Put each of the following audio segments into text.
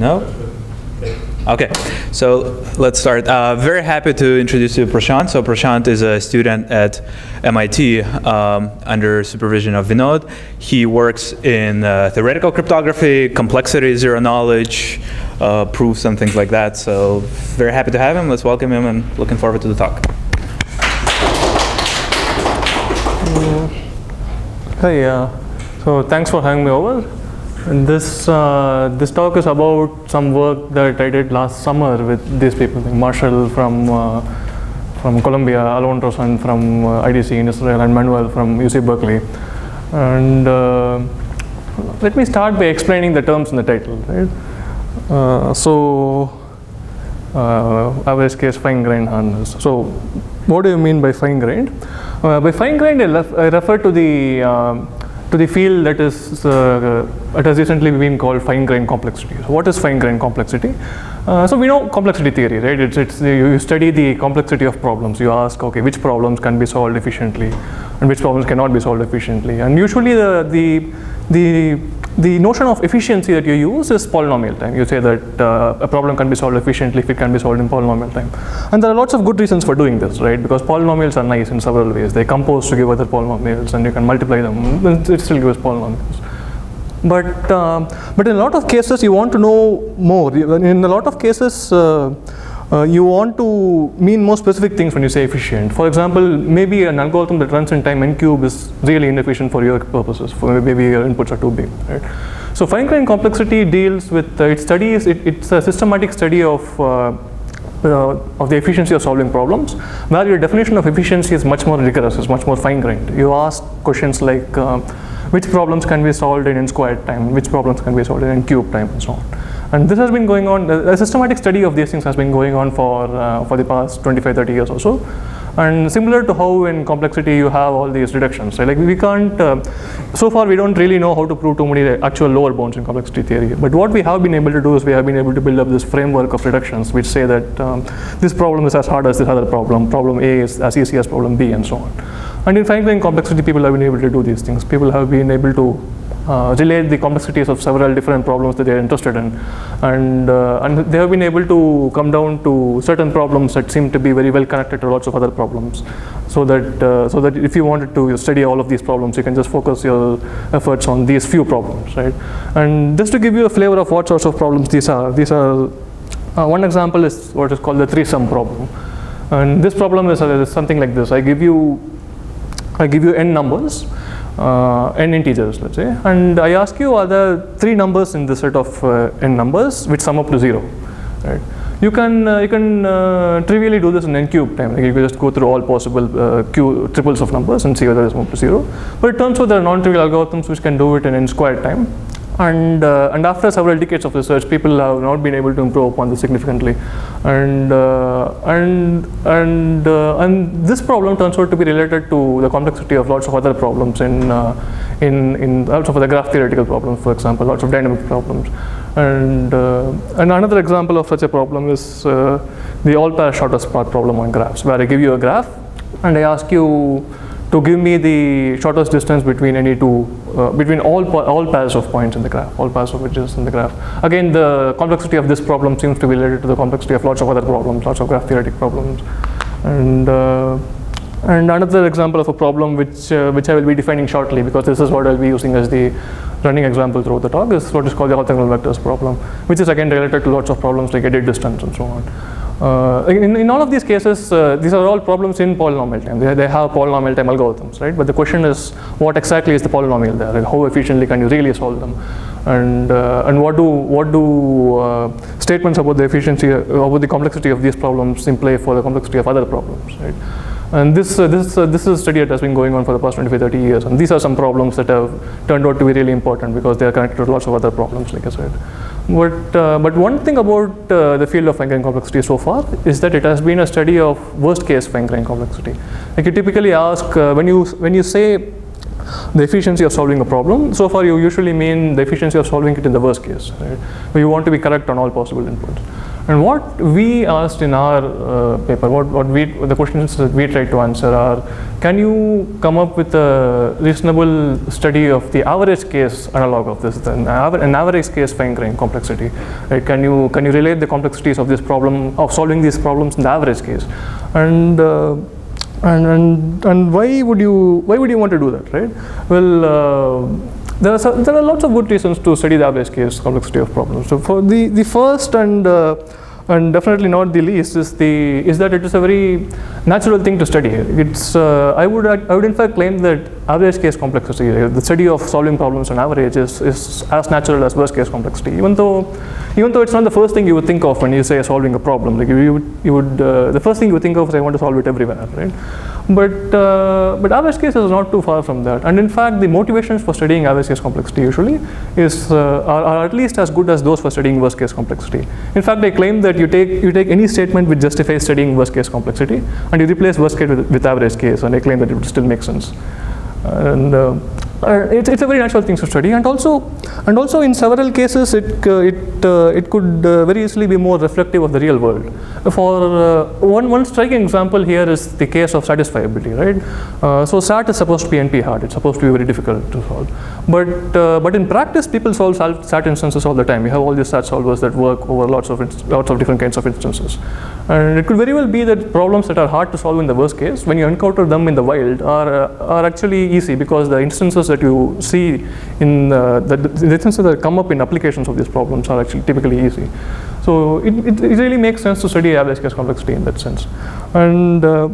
No? Okay, so let's start. Uh, very happy to introduce you to Prashant. So Prashant is a student at MIT um, under supervision of Vinod. He works in uh, theoretical cryptography, complexity, zero knowledge, uh, proofs, and things like that. So very happy to have him. Let's welcome him and looking forward to the talk. Hi, uh, so thanks for having me over. And this uh, this talk is about some work that I did last summer with these people, like Marshall from uh, from Columbia, Alon Rosen from uh, IDC in Israel, and Manuel from UC Berkeley. And uh, let me start by explaining the terms in the title. Right? Uh, so, uh, average case fine grained hardness. So, what do you mean by fine grained? By fine grained, I, I refer to the to the field that is uh, it has recently been called fine grained complexity. So, what is fine grained complexity? Uh, so we know complexity theory, right? It's, it's the, you study the complexity of problems. You ask, okay, which problems can be solved efficiently, and which problems cannot be solved efficiently. And usually the the the the notion of efficiency that you use is polynomial time. You say that uh, a problem can be solved efficiently if it can be solved in polynomial time. And there are lots of good reasons for doing this, right? Because polynomials are nice in several ways. They compose to give other polynomials and you can multiply them. It still gives polynomials. But, uh, but in a lot of cases, you want to know more. In a lot of cases, uh, uh, you want to mean more specific things when you say efficient. For example, maybe an algorithm that runs in time n cube is really inefficient for your purposes. For maybe your inputs are too big, right? So fine-grained complexity deals with uh, it studies. It, it's a systematic study of uh, uh, of the efficiency of solving problems, where your definition of efficiency is much more rigorous, it's much more fine-grained. You ask questions like uh, which problems can be solved in n squared time, which problems can be solved in n cube time, and so on. And this has been going on, a systematic study of these things has been going on for, uh, for the past 25, 30 years or so. And similar to how in complexity you have all these reductions, right? Like we can't, uh, so far we don't really know how to prove too many actual lower bounds in complexity theory. But what we have been able to do is we have been able to build up this framework of reductions which say that um, this problem is as hard as this other problem, problem A is as easy as problem B and so on. And in fact, in complexity, people have been able to do these things. People have been able to uh, relate the complexities of several different problems that they are interested in, and uh, and they have been able to come down to certain problems that seem to be very well connected to lots of other problems, so that uh, so that if you wanted to study all of these problems, you can just focus your efforts on these few problems, right? And just to give you a flavor of what sorts of problems these are, these are uh, one example is what is called the three-sum problem, and this problem is, is something like this: I give you I give you n numbers uh, n integers, let's say, and I ask you are there three numbers in the set of uh, n numbers which sum up to zero, right? You can uh, you can uh, trivially do this in n cube time. Like you can just go through all possible uh, q triples of numbers and see whether they sum up to zero. But it turns out there are non-trivial algorithms which can do it in n squared time. And, uh, and after several decades of research, people have not been able to improve upon this significantly. And, uh, and, and, uh, and this problem turns out to be related to the complexity of lots of other problems in, uh, in, in lots of other graph theoretical problems, for example, lots of dynamic problems. And, uh, and another example of such a problem is uh, the all pair shortest path problem on graphs, where I give you a graph and I ask you to give me the shortest distance between any two, uh, between all, all pairs of points in the graph, all pairs of edges in the graph. Again, the complexity of this problem seems to be related to the complexity of lots of other problems, lots of graph theoretic problems. And, uh, and another example of a problem which, uh, which I will be defining shortly because this is what I'll be using as the running example throughout the talk is what is called the orthogonal vectors problem, which is again related to lots of problems like edit distance and so on. Uh, in, in all of these cases, uh, these are all problems in polynomial time. They, they have polynomial time algorithms, right? But the question is, what exactly is the polynomial there? Like how efficiently can you really solve them? And, uh, and what do, what do uh, statements about the efficiency, uh, about the complexity of these problems imply for the complexity of other problems, right? And this, this, this is a study that has been going on for the past 25, 30 years. And these are some problems that have turned out to be really important because they are connected to lots of other problems, like I said. But, uh, but one thing about uh, the field of fine-grained complexity so far is that it has been a study of worst case fine-grained complexity. Like you typically ask, uh, when, you, when you say the efficiency of solving a problem, so far you usually mean the efficiency of solving it in the worst case, right? Want to be correct on all possible inputs. And what we asked in our uh, paper, what, what we, the questions that we tried to answer are, can you come up with a reasonable study of the average case analog of this, an, an average case fine grained complexity? Right? Can you can you relate the complexities of this problem of solving these problems in the average case? And uh, and, and, and why would you why would you want to do that, right? Well, uh, there are, there are lots of good reasons to study the average case complexity of problems. So for the, the first and uh, and definitely not the least is the is that it is a very natural thing to study. It's uh, I would I would in fact claim that average case complexity, the study of solving problems on average, is, is as natural as worst case complexity. Even though even though it's not the first thing you would think of when you say solving a problem. Like you would you would uh, the first thing you would think of is I want to solve it everywhere, right? But, uh, but average case is not too far from that. And in fact, the motivations for studying average case complexity usually is, uh, are, are, at least as good as those for studying worst case complexity. In fact, I claim that you take, you take any statement which justifies studying worst case complexity and you replace worst case with, with average case and I claim that it would still make sense. And uh, uh, it's, it's a very natural thing to study. And also and also in several cases it uh, it uh, it could uh, very easily be more reflective of the real world. For uh, one one striking example here is the case of satisfiability right? Uh, so sat is supposed to be np hard. It's supposed to be very difficult to solve. But but in practice people solve sat instances all the time. You have all these sat solvers that work over lots of lots of different kinds of instances. And it could very well be that problems that are hard to solve in the worst case when you encounter them in the wild are are actually easy because the instances that you see in uh, the, the instances that come up in applications of these problems are actually typically easy. So it, it, it really makes sense to study average case complexity in that sense. And uh,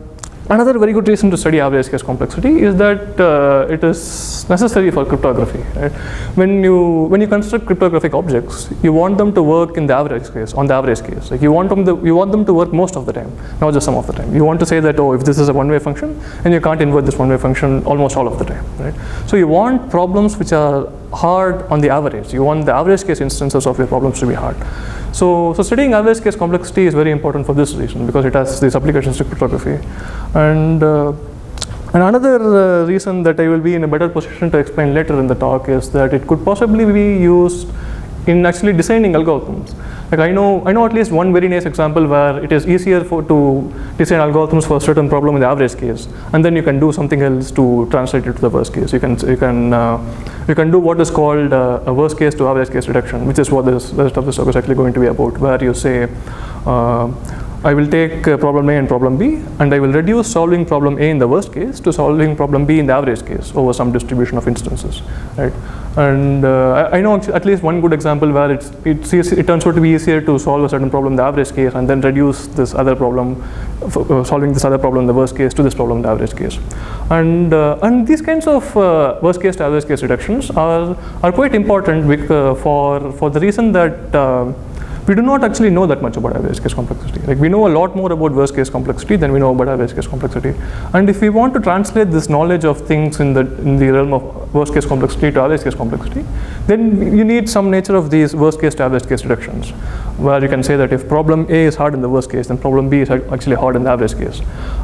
Another very good reason to study average case complexity is that uh, it is necessary for cryptography. Right? When you when you construct cryptographic objects, you want them to work in the average case, on the average case. Like you want them to, you want them to work most of the time, not just some of the time. You want to say that oh, if this is a one-way function, and you can't invert this one-way function almost all of the time. Right? So you want problems which are hard on the average. You want the average case instances of your problems to be hard. So, so studying average case complexity is very important for this reason because it has these applications to cryptography. And, uh, and another uh, reason that I will be in a better position to explain later in the talk is that it could possibly be used in actually designing algorithms. Like I know, I know at least one very nice example where it is easier for to design algorithms for a certain problem in the average case, and then you can do something else to translate it to the worst case. You can you can uh, you can do what is called uh, a worst case to average case reduction, which is what this the rest of this talk is actually going to be about, where you say. Uh, I will take uh, problem A and problem B and I will reduce solving problem A in the worst case to solving problem B in the average case over some distribution of instances, right? And uh, I, I, know at least one good example where it's, it's, it turns out to be easier to solve a certain problem in the average case and then reduce this other problem, uh, solving this other problem in the worst case to this problem in the average case. And, uh, and these kinds of uh, worst case to average case reductions are, are quite important uh, for, for the reason that we do not actually know that much about average case complexity. Like we know a lot more about worst case complexity than we know about average case complexity. And if we want to translate this knowledge of things in the in the realm of worst case complexity to average case complexity, then you need some nature of these worst case to average case reductions, where you can say that if problem A is hard in the worst case, then problem B is actually hard in the average case.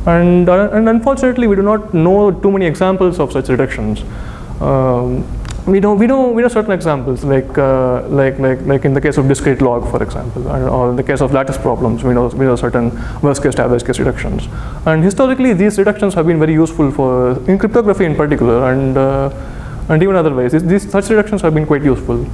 And uh, and unfortunately, we do not know too many examples of such reductions. Um, we know we know we know certain examples like uh, like like like in the case of discrete log for example or, in the case of lattice problems we know we know certain worst case to average case reductions. And historically these reductions have been very useful for in cryptography in particular and uh, and even other ways these such reductions have been quite useful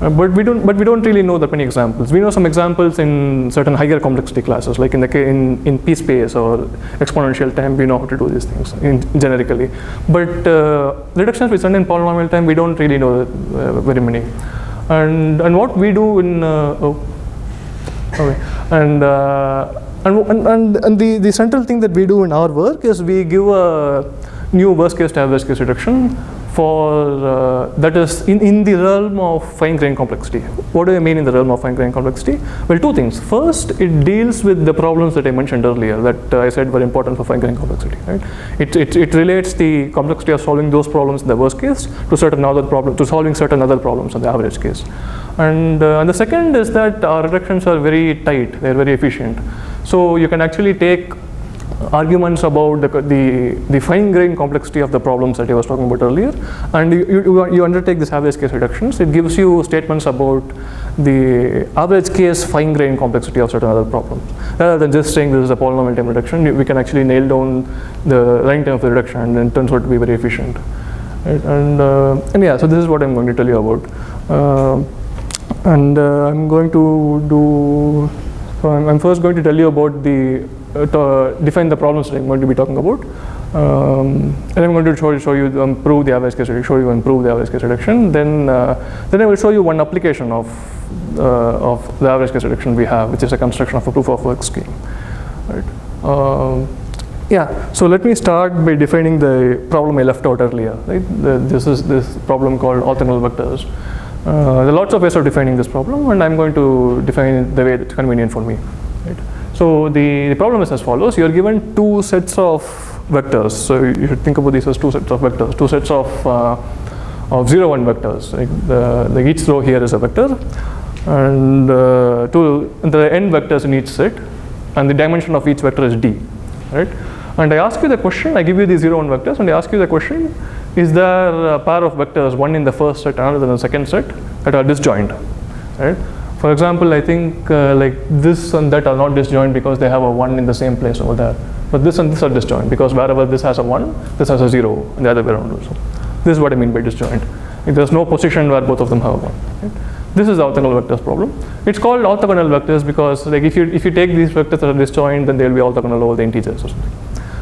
uh, but we don't, but we don't really know that many examples. We know some examples in certain higher complexity classes, like in the in in p space or exponential time. We know how to do these things in, generically, but uh, reductions with certain polynomial time, we don't really know uh, very many. And and what we do in uh, oh, okay, and. Uh, and, and, and the, the central thing that we do in our work is we give a new worst case to average case reduction for uh, that is in, in the realm of fine grained complexity. What do I mean in the realm of fine grained complexity? Well, two things. First, it deals with the problems that I mentioned earlier that uh, I said were important for fine grained complexity. Right? It, it, it relates the complexity of solving those problems in the worst case to certain other problem to solving certain other problems in the average case. And, uh, and the second is that our reductions are very tight. They are very efficient. So you can actually take arguments about the, the, the fine-grained complexity of the problems that I was talking about earlier, and you, you, you undertake this average case reductions. It gives you statements about the average case fine grained complexity of certain other problems. Rather than just saying this is a polynomial time reduction, we can actually nail down the running time of the reduction and it turns out to be very efficient. Right? And, uh, and yeah, so this is what I'm going to tell you about. Uh, and uh, I'm going to do, so I'm, I'm, first going to tell you about the, to define the problems that I'm going to be talking about. Um, and I'm going to show, show you um, prove the average case reduction, show you and prove the average case reduction. Then, uh, then I will show you one application of, uh, of the average case reduction we have, which is a construction of a proof of work scheme. Right. Um, yeah, so let me start by defining the problem I left out earlier. Right? The, this is this problem called orthogonal vectors. Uh, there are lots of ways of defining this problem, and I'm going to define it the way that's convenient for me. So the, the problem is as follows. You are given two sets of vectors. So you should think about these as two sets of vectors, two sets of, uh, of 0, 1 vectors. Like the, the each row here is a vector, and uh, two, the n vectors in each set, and the dimension of each vector is d. Right? And I ask you the question, I give you these 0, 1 vectors, and I ask you the question, is there a pair of vectors, one in the first set, another in the second set, that are disjoint? Right? For example, I think uh, like this and that are not disjoint because they have a 1 in the same place over there. But this and this are disjoint because wherever this has a 1, this has a 0, and the other way around also. This is what I mean by disjoint. If there's no position where both of them have a 1. Right? This is the orthogonal vectors problem. It's called orthogonal vectors because like if you if you take these vectors that are disjoint, then they'll be orthogonal over the integers or something.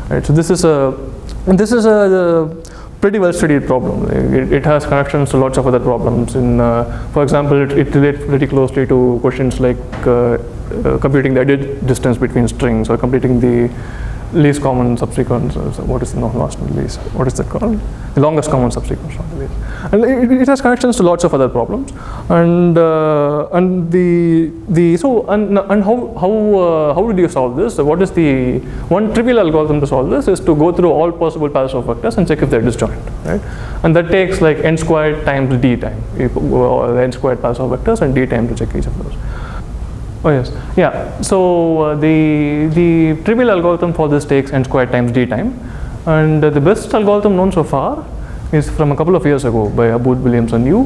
Right? So this is a this is a, pretty well studied problem. It, it, has connections to lots of other problems. In, uh, for example, it, it, relates pretty closely to questions like uh, uh, computing the edit distance between strings or completing the least common subsequence. What is the no, not least? What is that called? The longest common subsequence, not the least. And it, it, has connections to lots of other problems. And uh, and the the so and and how how uh, how did you solve this? So what is the one trivial algorithm to solve this is to go through all possible pairs of vectors and check if they're disjoint, right? And that takes like n squared times d time, n squared pairs of vectors and d time to check each of those. Oh yes, yeah. So uh, the the trivial algorithm for this takes n squared times d time, and uh, the best algorithm known so far is from a couple of years ago by Abboud Williams and Yu,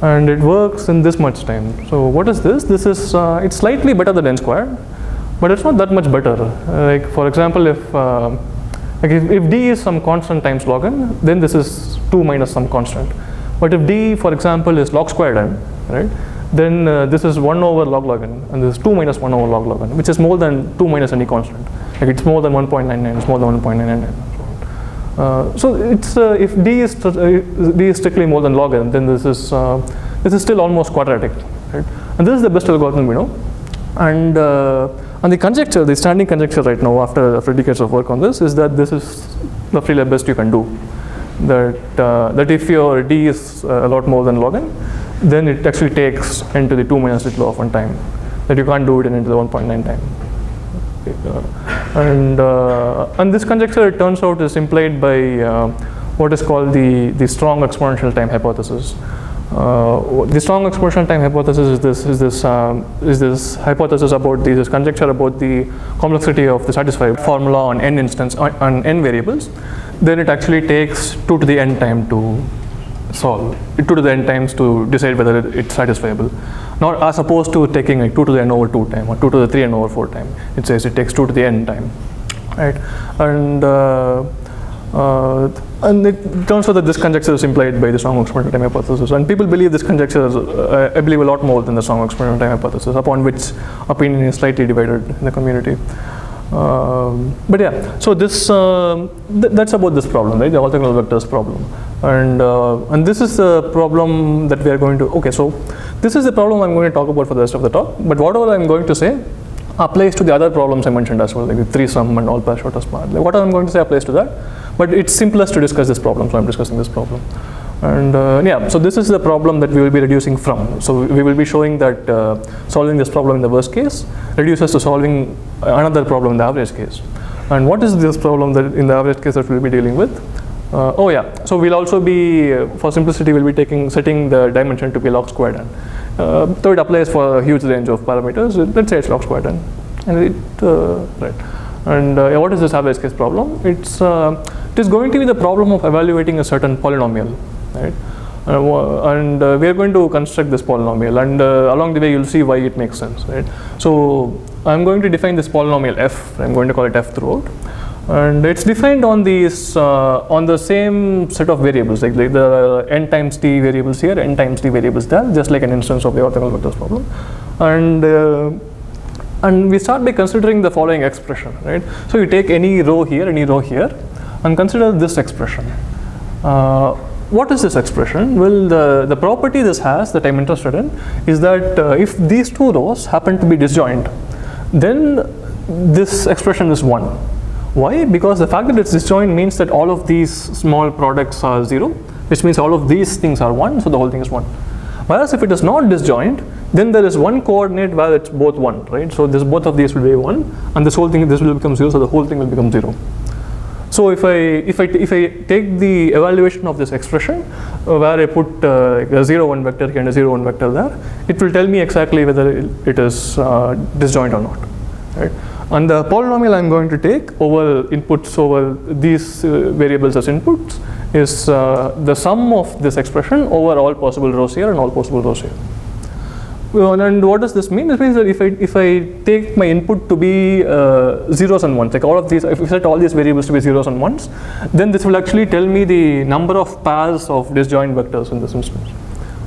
and it works in this much time. So what is this? This is uh, it's slightly better than n squared, but it's not that much better. Uh, like for example, if uh, like if, if d is some constant times log n, then this is two minus some constant. But if d, for example, is log squared n, right? Then uh, this is 1 over log log n, and this is 2 minus 1 over log log n, which is more than 2 minus any constant. Like it's more than 1.99, it's more than 1.99. Uh, so it's uh, if d is uh, d is strictly more than log n, then this is uh, this is still almost quadratic, right? And this is the best algorithm we know. And uh, and the conjecture, the standing conjecture right now, after after decades of work on this, is that this is roughly the best you can do. That that if your d is a lot more than log n, then it actually takes n to the 2 minus little of one time. That you can't do it in n to the 1.9 time. And, uh, and this conjecture, it turns out, is implied by uh, what is called the, the strong exponential time hypothesis. Uh, the strong exponential time hypothesis is this is this um, is this hypothesis about the, this conjecture about the complexity of the satisfied formula on n instance on, on n variables. Then it actually takes two to the n time to solve 2 to the n times to decide whether it's satisfiable. Not as opposed to taking like 2 to the n over 2 time or 2 to the 3 n over 4 time. It says it takes 2 to the n time, right? And uh, uh, and it turns out that this conjecture is implied by the strong exponential time hypothesis. And people believe this conjecture is, uh, I believe, a lot more than the strong exponential time hypothesis, upon which opinion is slightly divided in the community. Um, but yeah, so this uh, th that's about this problem, right? The orthogonal vectors problem, and uh, and this is the problem that we are going to. Okay, so this is the problem I'm going to talk about for the rest of the talk. But whatever I'm going to say applies to the other problems I mentioned as well, like the three sum and all pair shortest path. Like what I'm going to say applies to that. But it's simplest to discuss this problem, so I'm discussing this problem. And uh, yeah, so this is the problem that we will be reducing from. So we will be showing that uh, solving this problem in the worst case reduces to solving another problem in the average case. And what is this problem that in the average case that we'll be dealing with? Uh, oh yeah, so we'll also be, uh, for simplicity, we'll be taking setting the dimension to be log squared n. Uh, so it applies for a huge range of parameters. Let's say it's log squared n. And it, uh, right. And yeah, what is this average case problem? It's, it is going to be the problem of evaluating a certain polynomial right? Uh, and uh, we are going to construct this polynomial and uh, along the way you'll see why it makes sense, right? So I'm going to define this polynomial f, I'm going to call it f throughout. And it's defined on these, uh, on the same set of variables, like, like the n times t variables here, n times t variables there, just like an instance of the orthogonal vectors problem. And uh, and we start by considering the following expression, right? So you take any row here, any row here, and consider this expression. What is this expression? Well, the, the property this has that I'm interested in is that uh, if these two rows happen to be disjoint, then this expression is 1. Why? Because the fact that it's disjoint means that all of these small products are 0, which means all of these things are 1, so the whole thing is 1. Whereas if it is not disjoint, then there is one coordinate where it's both 1, right? So this both of these will be 1, and this whole thing, this will become 0, so the whole thing will become 0. So if I if I if I take the evaluation of this expression uh, where I put uh, a zero one vector here and a zero one vector there, it will tell me exactly whether it- is uh, disjoint or not. Right? And the polynomial I'm going to take over inputs over these uh, variables as inputs is uh, the sum of this expression over all possible rows here and all possible rows here. And what does this mean? This means that if I if I take my input to be uh, zeros and ones, like all of these, if I set all these variables to be zeros and ones, then this will actually tell me the number of pairs of disjoint vectors in this instance.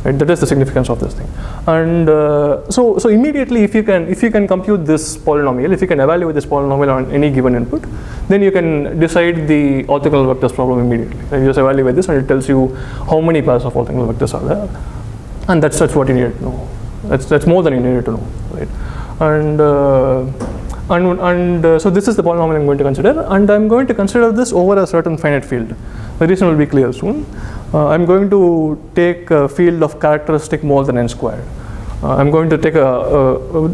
Right? That is the significance of this thing. And uh, so so immediately, if you can if you can compute this polynomial, if you can evaluate this polynomial on any given input, then you can decide the orthogonal vectors problem immediately. You just evaluate this, and it tells you how many pairs of orthogonal vectors are there, and that's that's what you need to know. That's that's more than you needed to know, right? And uh, and and uh, so this is the polynomial I'm going to consider, and I'm going to consider this over a certain finite field. The reason will be clear soon. Uh, I'm going to take a field of characteristic more than n squared. Uh, I'm going to take a, uh,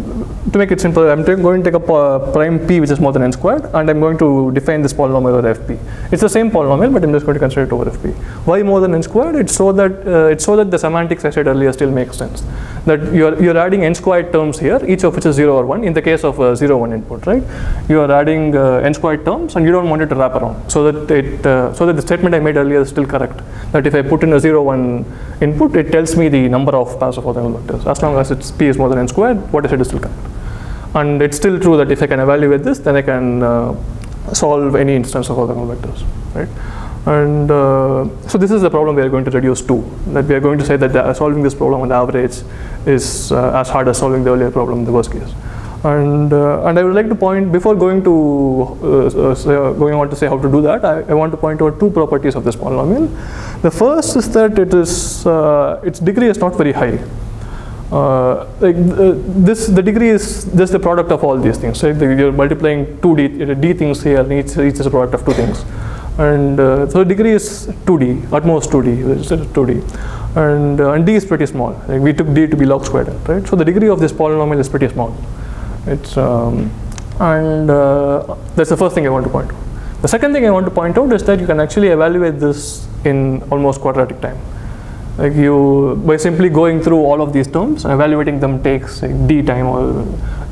to make it simple, I'm going to take a prime p which is more than n squared and I'm going to define this polynomial over fp. It's the same polynomial but I'm just going to consider it over fp. Why more than n squared? It's so that, uh, it's so that the semantics I said earlier still makes sense. That you're, you're adding n squared terms here, each of which is 0 or 1 in the case of a 0 1 input, right? You are adding uh, n squared terms and you don't want it to wrap around so that, it, uh, so that the statement I made earlier is still correct. That if I put in a 0 1 input, it tells me the number of of orthogonal vectors. As long as it's p is more than n squared, what I said is still correct. And it's still true that if I can evaluate this, then I can uh, solve any instance of orthogonal vectors, right? And uh, so this is the problem we are going to reduce to. That we are going to say that the, solving this problem on average is uh, as hard as solving the earlier problem in the worst case. And, uh, and I would like to point, before going to uh, uh, uh, going on to say how to do that, I, I want to point out two properties of this polynomial. The first is that it is, uh, its degree is not very high. Uh, like uh, this, the degree is just the product of all these things. Right? You're multiplying two d, uh, d things here, and each, each is a product of two things. And uh, so degree is 2d, at most 2d, 2d. And, uh, and d is pretty small. Like we took d to be log squared, right? So the degree of this polynomial is pretty small. It's um, and uh, that's the first thing I want to point out. The second thing I want to point out is that you can actually evaluate this in almost quadratic time. Like you, by simply going through all of these terms and evaluating them takes like d time or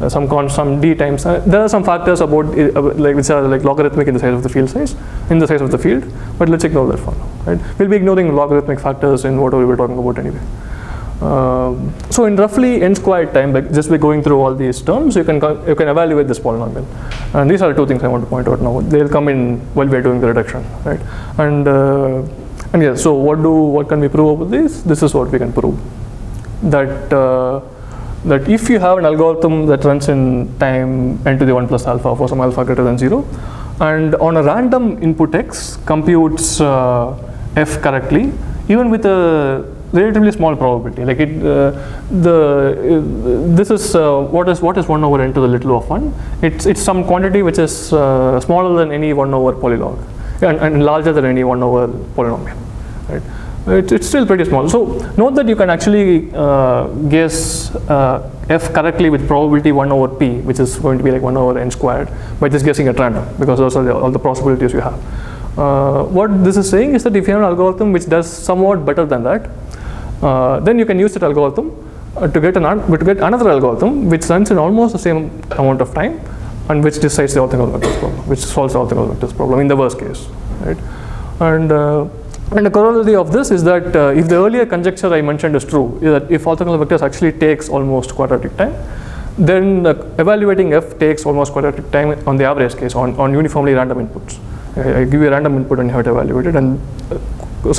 uh, some con some d times. Uh, there are some factors about uh, like which are like logarithmic in the size of the field size, in the size of the field. But let's ignore that for now. Right? We'll be ignoring logarithmic factors in whatever we were talking about anyway. Um, so in roughly n squared time, just by going through all these terms, you can you can evaluate this polynomial. And these are two things I want to point out now. They'll come in while we are doing the reduction, right? And uh, and yeah, so what do what can we prove over this? This is what we can prove. That uh, that if you have an algorithm that runs in time n to the 1 plus alpha for some alpha greater than 0, and on a random input x computes uh, f correctly, even with a relatively small probability. Like it, uh, the uh, this is uh, what is what is one over n to the little of one. It's it's some quantity which is uh, smaller than any one over polylog, and, and larger than any one over polynomial. Right? It's, it's still pretty small. So note that you can actually uh, guess uh, f correctly with probability 1 over p, which is going to be like 1 over n squared, by just guessing at random, because those are the, all the possibilities you have. Uh, what this is saying is that if you have an algorithm which does somewhat better than that, uh, then you can use that algorithm uh, to get an- to get another algorithm which runs in almost the same amount of time and which decides the orthogonal vectors problem, which solves the orthogonal vectors problem in the worst case, right? And uh, And the corollary of this is that uh, if the earlier conjecture I mentioned is true, is that if orthogonal vectors actually takes almost quadratic time, then uh, evaluating f takes almost quadratic time on the average case on, on uniformly random inputs. I, I give you a random input and you have to evaluate it, and uh,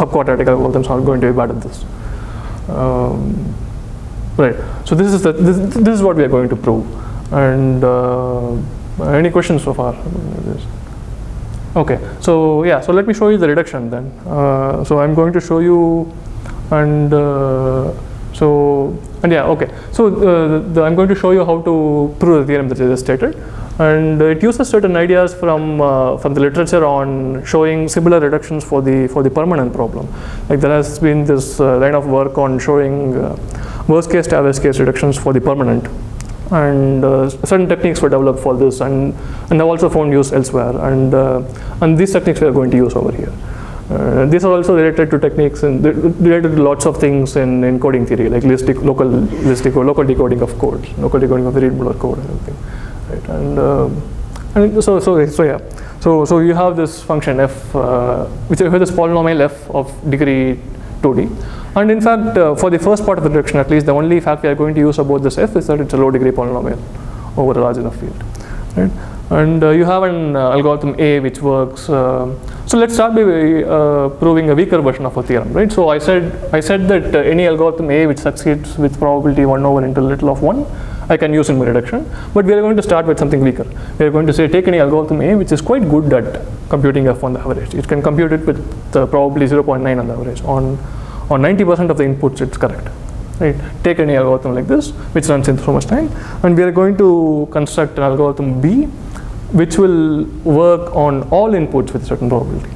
subquadratic algorithms are going to be bad at this. Um, right. So this is the this, this is what we are going to prove. And uh, any questions so far? Okay. So yeah. So let me show you the reduction then. Uh, so I'm going to show you, and uh, so and yeah. Okay. So uh, the, I'm going to show you how to prove the theorem that I just stated and it uses certain ideas from uh, from the literature on showing similar reductions for the for the permanent problem. Like there has been this uh, line of work on showing uh, worst case to average case reductions for the permanent, and uh, certain techniques were developed for this, and and have also found use elsewhere, and uh, and these techniques we are going to use over here. Uh, these are also related to techniques and related to lots of things in, in coding theory, like list local list local decoding of code, local decoding of the Reed-Muller code, and everything right? And, uh, and so, so, so yeah. So, so you have this function f, uh, which is this polynomial f of degree 2d. And in fact, uh, for the first part of the reduction, at least, the only fact we are going to use about this f is that it's a low degree polynomial over a large enough field, right? And uh, you have an uh, algorithm A which works. Uh, so let's start by proving a weaker version of a theorem, right? So I said I said that any algorithm A which succeeds with probability one over into little of one I can use in my reduction. But we are going to start with something weaker. We are going to say take any algorithm A which is quite good at computing f on the average. It can compute it with uh, probably 0.9 on the average. On on 90% of the inputs, it's correct. Right? Take any algorithm like this, which runs in so much time, and we are going to construct an algorithm B, which will work on all inputs with certain probability.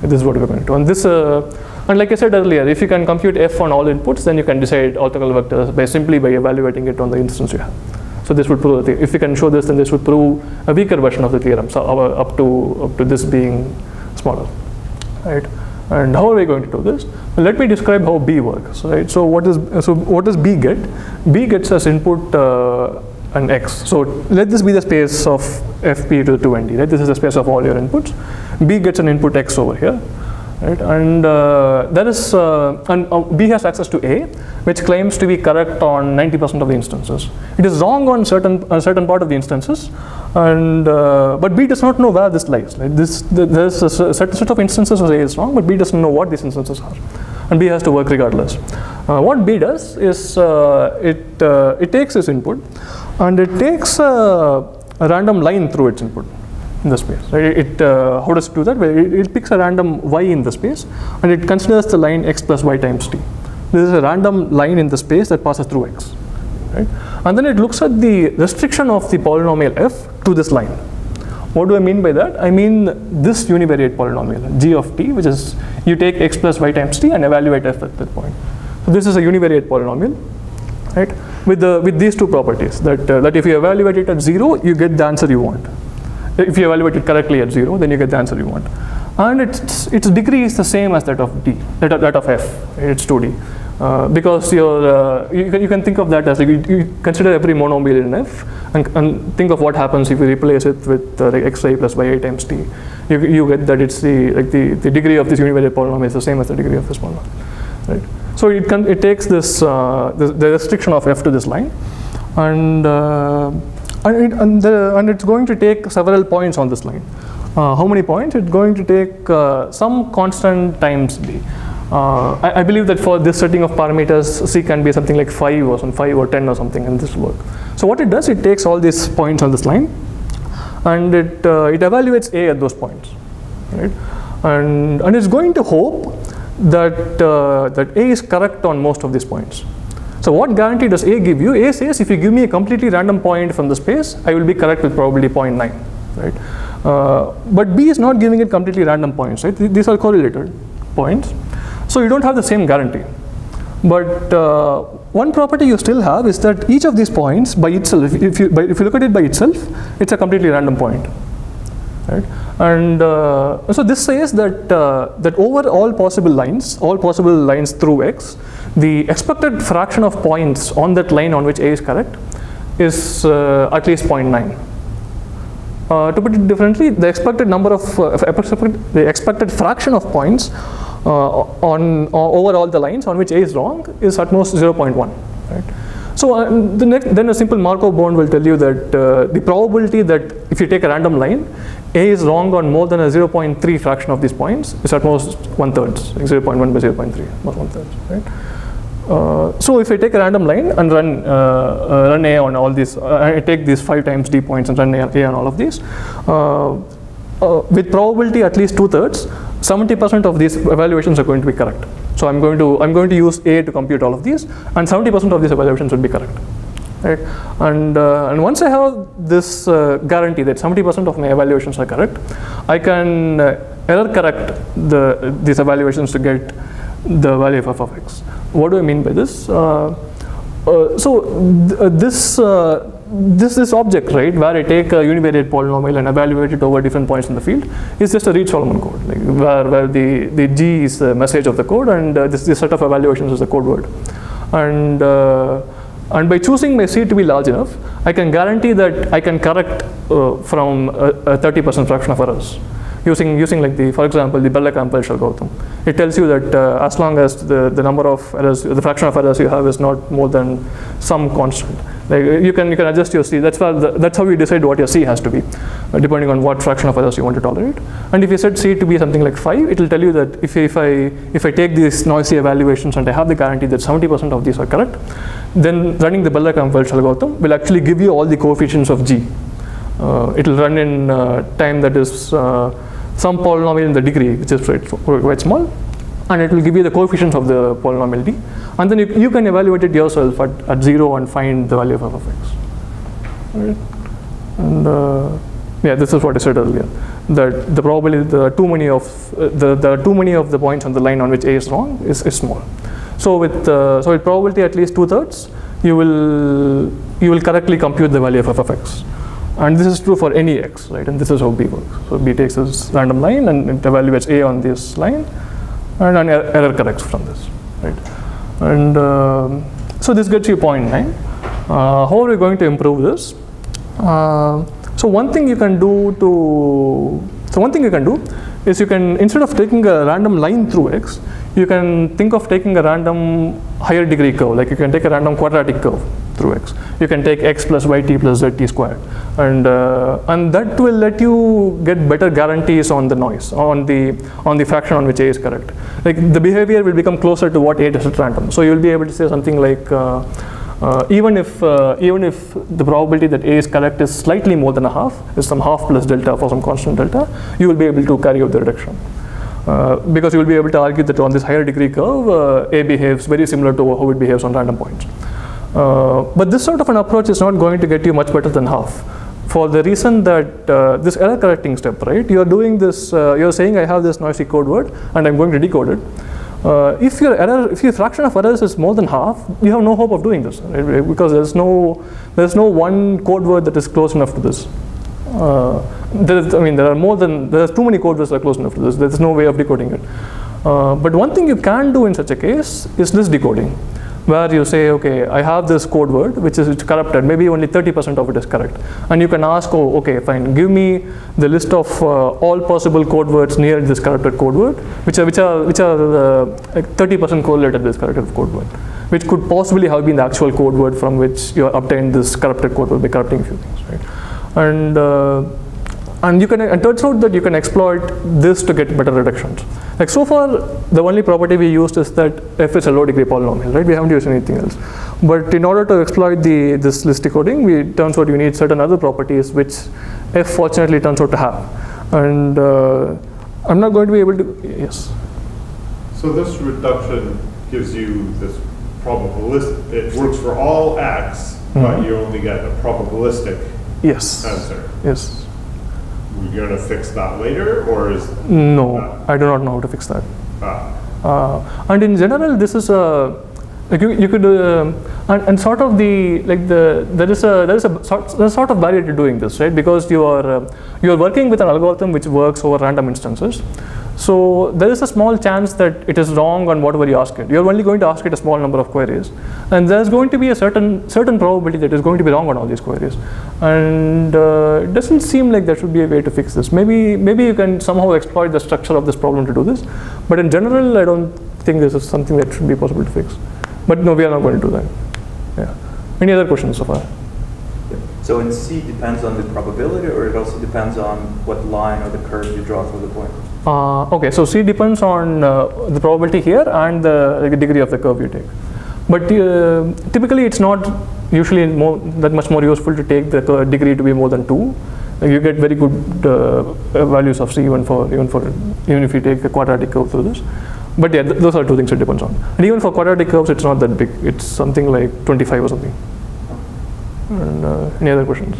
This is what we're going to do. And this uh, and like I said earlier, if you can compute f on all inputs, then you can decide orthogonal vectors by simply by evaluating it on the instance you have. So this would prove, if you can show this, then this would prove a weaker version of the theorem, so up to, up to this being smaller, right? And how are we going to do this? Let me describe how B works, right? So what is so what does B get? B gets as input uh, an X. So let this be the space of FP to the 2ND, right? This is the space of all your inputs. B gets an input X over here right? And uh, there is, uh, and uh, B has access to A, which claims to be correct on 90% of the instances. It is wrong on certain certain part of the instances, and uh, but B does not know where this lies. Right? This the, there's a certain set of instances where A is wrong, but B doesn't know what these instances are, and B has to work regardless. Uh, what B does is uh, it it takes its input, and it takes a, a random line through its input in the space. Right? It, uh, how does it do that? Well, it, it, picks a random y in the space and it considers the line x plus y times t. This is a random line in the space that passes through x. Right? And then it looks at the restriction of the polynomial f to this line. What do I mean by that? I mean this univariate polynomial, g of t, which is you take x plus y times t and evaluate f at that point. So this is a univariate polynomial, right? With, the, with these two properties, that, uh, that if you evaluate it at zero, you get the answer you want if you evaluate it correctly at zero, then you get the answer you want. And its, its degree is the same as that of D, that of, that of F, it's 2D. Uh, because uh, you, can, you can think of that as like you, you consider every monomial in F and, and, think of what happens if you replace it with uh, like xi plus yi times t. You, you get that it's the like the, the degree of this univariate polynomial is the same as the degree of this polynomial, right? So it can it takes this uh, the, the restriction of f to this line, and uh, and, it, and, the, and, it's going to take several points on this line. Uh, how many points? It's going to take uh, some constant times d. Uh, I, I, believe that for this setting of parameters, c can be something like 5 or some 5 or 10 or something, and this will work. So what it does, it takes all these points on this line, and it, uh, it evaluates a at those points, right? And, and it's going to hope that, uh, that a is correct on most of these points. So what guarantee does A give you? A says if you give me a completely random point from the space, I will be correct with probability 0.9, right? Uh, but B is not giving it completely random points, right? These are correlated points. So you don't have the same guarantee. But uh, one property you still have is that each of these points by itself, if you, by, if you look at it by itself, it's a completely random point. Right? And uh, so this says that, uh, that over all possible lines, all possible lines through x, the expected fraction of points on that line on which A is correct is uh, at least 0.9. Uh, to put it differently, the expected number of uh, the expected fraction of points uh, on, uh, over all the lines on which A is wrong is at most 0.1. Right? So uh, the next, then a simple Markov bound will tell you that uh, the probability that if you take a random line, A is wrong on more than a 0.3 fraction of these points is at most one third, like 0.1 by 0.3, about one third, right? Uh, so if I take a random line and run uh, uh, run A on all these, uh, I take these five times D points and run A, A on all of these, uh, with probability at least two thirds, 70% of these evaluations are going to be correct. So I'm going to I'm going to use A to compute all of these, and 70% of these evaluations would be correct. Right? And uh, and once I have this uh, guarantee that 70% of my evaluations are correct, I can uh, error correct the these evaluations to get the value of f of x. What do I mean by this? Uh, uh, so th- uh, this this this object right where I take a univariate polynomial and evaluate it over different points in the field is just a Reed Solomon code like where, where the the G is the message of the code and uh, this, this set of evaluations is the code word and uh, and by choosing my C to be large enough I can guarantee that I can correct uh, from a, a 30% fraction of errors using using like the for example the Berlekamp algorithm. It tells you that uh, as long as the, the number of errors, the fraction of errors you have is not more than some constant. Like you can you can adjust your C. That's why the, that's how you decide what your C has to be, uh, depending on what fraction of errors you want to tolerate. And if you set C to be something like five, it will tell you that if if I if I take these noisy evaluations and I have the guarantee that 70% of these are correct, then running the Berlekamp algorithm will actually give you all the coefficients of G. Uh, it will run in uh, time that is uh, some polynomial in the degree, which is quite, quite small, and it will give you the coefficients of the polynomial d, and then you, you can evaluate it yourself at, at zero and find the value of f of x. Right? And uh, yeah, this is what I said earlier. That the probability there are too many of uh, the there are too many of the points on the line on which a is wrong is, is small. So with uh, so with probability at least two thirds, you will you will correctly compute the value of f of x. And this is true for any x, right? And this is how B works. So B takes this random line and it evaluates A on this line, and an er- error corrects from this, right? And um, so this gets you 0.9. Uh, how are we going to improve this? Uh, so one thing you can do to so one thing you can do is you can instead of taking a random line through x, you can think of taking a random higher degree curve. Like you can take a random quadratic curve through x. You can take x plus yt plus zt squared, and uh, and that will let you get better guarantees on the noise on the on the fraction on which a is correct. Like the behavior will become closer to what a does at random. So you will be able to say something like. Uh, uh, even if uh, even if the probability that A is correct is slightly more than a half, is some half plus delta for some constant delta, you will be able to carry out the reduction. Uh, because you will be able to argue that on this higher degree curve, uh, A behaves very similar to how it behaves on random points. Uh, but this sort of an approach is not going to get you much better than half. For the reason that uh, this error correcting step, right? You are doing this, you're saying I have this noisy code word and I'm going to decode it. Uh, if your error, if your fraction of errors is more than half, you have no hope of doing this, right? because there's no there's no one code word that is close enough to this. Uh, I mean, there are more than there's too many code words that are close enough to this. There's no way of decoding it. Uh, but one thing you can do in such a case is this decoding, where you say, okay, I have this code word which is corrupted. Maybe only 30% of it is correct, and you can ask, oh, okay, fine, give me the list of uh, all possible code words near this corrupted code word, which are which are which are uh, like 30% correlated with this corrupted code word, which could possibly have been the actual code word from which you obtained this corrupted code word by corrupting a few things, right? And uh, and you can it turns out that you can exploit this to get better reductions. Like so far, the only property we used is that f is a low degree polynomial, right? We haven't used anything else. But in order to exploit the this list decoding, we it turns out you need certain other properties which f fortunately turns out to have. And uh, I'm not going to be able to yes. So this reduction gives you this probabilistic, it works for all x, but you only get a probabilistic Yes. answer. Yes. You're gonna fix that later, or is, No, I do not know how to fix that. ah, Uh, and in general, this is a like you, you could uh, and, and sort of the like the there is a there is a sort, there's a sort of barrier to doing this right because you are uh, you are working with an algorithm which works over random instances. So there is a small chance that it is wrong on whatever you ask it. You're only going to ask it a small number of queries, and there's going to be a certain certain probability that it's going to be wrong on all these queries. And uh, it doesn't seem like there should be a way to fix this. Maybe maybe you can somehow exploit the structure of this problem to do this, but in general, I don't think this is something that should be possible to fix. But no, we are not going to do that. Yeah. Any other questions so far? So in C depends on the probability, or it also depends on what line or the curve you draw through the point? Uh, okay, so C depends on uh, the probability here and the degree of the curve you take. But uh, typically it's not usually more, that much more useful to take the degree to be more than 2. Like, you get very good uh, values of C even for, even for even if you take a quadratic curve through this. But yeah, th- those are two things it depends on. And even for quadratic curves it's not that big. It's something like 25 or something. And uh, any other questions?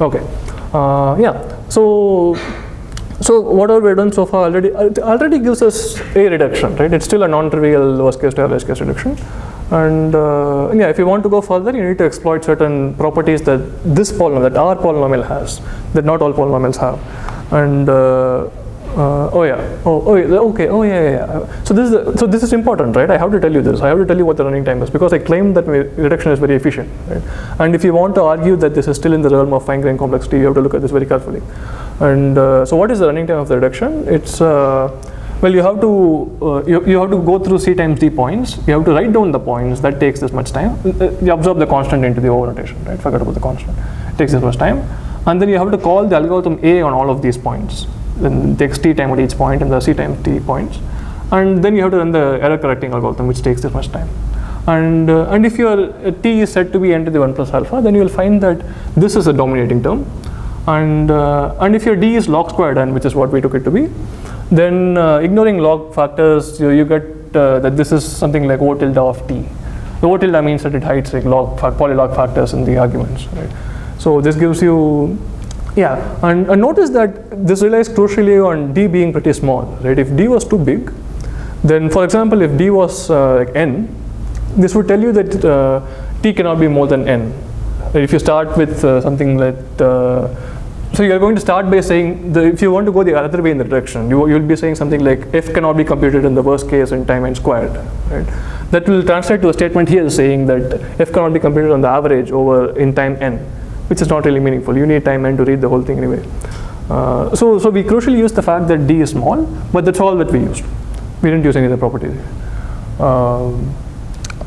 Okay. Uh, yeah. So, so whatever we've done so far already it already gives us a reduction, right? It's still a non-trivial worst case to average case reduction. And uh, yeah, if you want to go further, you need to exploit certain properties that this polynomial, that our polynomial has, that not all polynomials have. And uh, uh, oh yeah, oh, oh yeah, okay, oh yeah, yeah. So this is the, so this is important, right? I have to tell you this. I have to tell you what the running time is because I claim that reduction is very efficient, right? And if you want to argue that this is still in the realm of fine-grained complexity, you have to look at this very carefully. And uh, so, what is the running time of the reduction? It's uh, well, you have to uh, you, you have to go through c times d points. You have to write down the points. That takes this much time. Uh, You absorb the constant into the over notation, right? Forget about the constant. It takes this much time, and then you have to call the algorithm a on all of these points. Then it takes t time at each point and the c times t points, and then you have to run the error correcting algorithm, which takes this much time. And uh, and if your uh, t is set to be n to the 1 plus alpha, then you will find that this is a dominating term. And, uh, and if your d is log squared n, which is what we took it to be, then uh, ignoring log factors, you, you get uh, that this is something like O tilde of t. The O tilde means that it hides like log polylog factors in the arguments. Right? So this gives you, yeah, and, and notice that this relies crucially on d being pretty small. Right? If d was too big, then for example, if d was uh, like n, this would tell you that uh, t cannot be more than n. If you start with uh, something like, uh, so you're going to start by saying, the, if you want to go the other way in the direction, you, you'll be saying something like f cannot be computed in the worst case in time n squared. Right? That will translate to a statement here saying that f cannot be computed on the average over in time n, which is not really meaningful. You need time and to read the whole thing anyway. Uh, so, so we crucially used the fact that d is small, but that's all that we used. We didn't use any other properties. Um,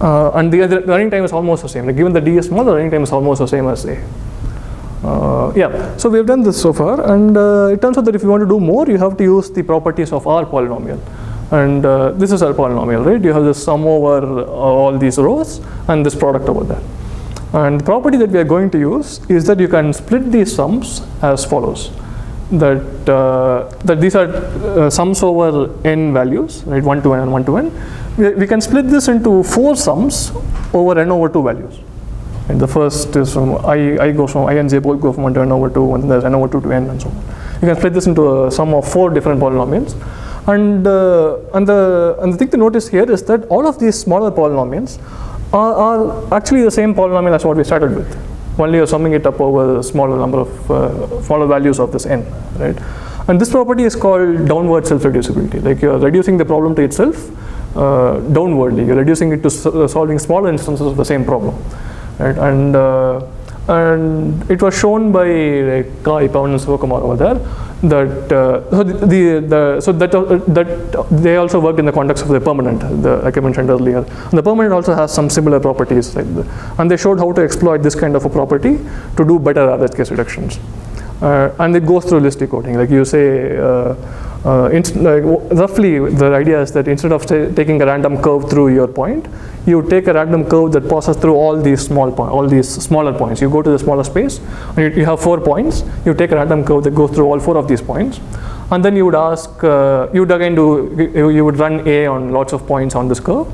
uh, and the, the running time is almost the same. Like given the d is small, the running time is almost the same as a. Uh, yeah, so we have done this so far, and uh, it turns out that if you want to do more, you have to use the properties of our polynomial. And uh, this is our polynomial, right? You have the sum over uh, all these rows and this product over there. And the property that we are going to use is that you can split these sums as follows. That, uh, that these are uh, sums over n values, right? 1 to n and 1 to n. We, we can split this into four sums over n over 2 values. And the first is from i, i goes from i and j both go from 1 to n over 2, and then there's n over 2 to n and so on. You can split this into a sum of four different polynomials. And, uh, and, the, and the thing to notice here is that all of these smaller polynomials are, are actually the same polynomial as what we started with. Only you're summing it up over a smaller number of uh, smaller values of this n, right? And this property is called downward self-reducibility. Like you're reducing the problem to itself uh, downwardly. You're reducing it to uh, solving smaller instances of the same problem, right? And uh, and it was shown by like Cai, Pavan, and Sivakumar over there that uh, so the, the, the so that uh, that they also worked in the context of the permanent, the like I mentioned earlier. And the permanent also has some similar properties, like the, and they showed how to exploit this kind of a property to do better average case reductions. Uh, and it goes through list decoding. Like you say, uh, uh, like roughly the idea is that instead of taking a random curve through your point, you take a random curve that passes through all these small all these smaller points. You go to the smaller space, and you, you have four points. You take a random curve that goes through all four of these points, and then you would ask, uh, you would again do, you, you would run a on lots of points on this curve,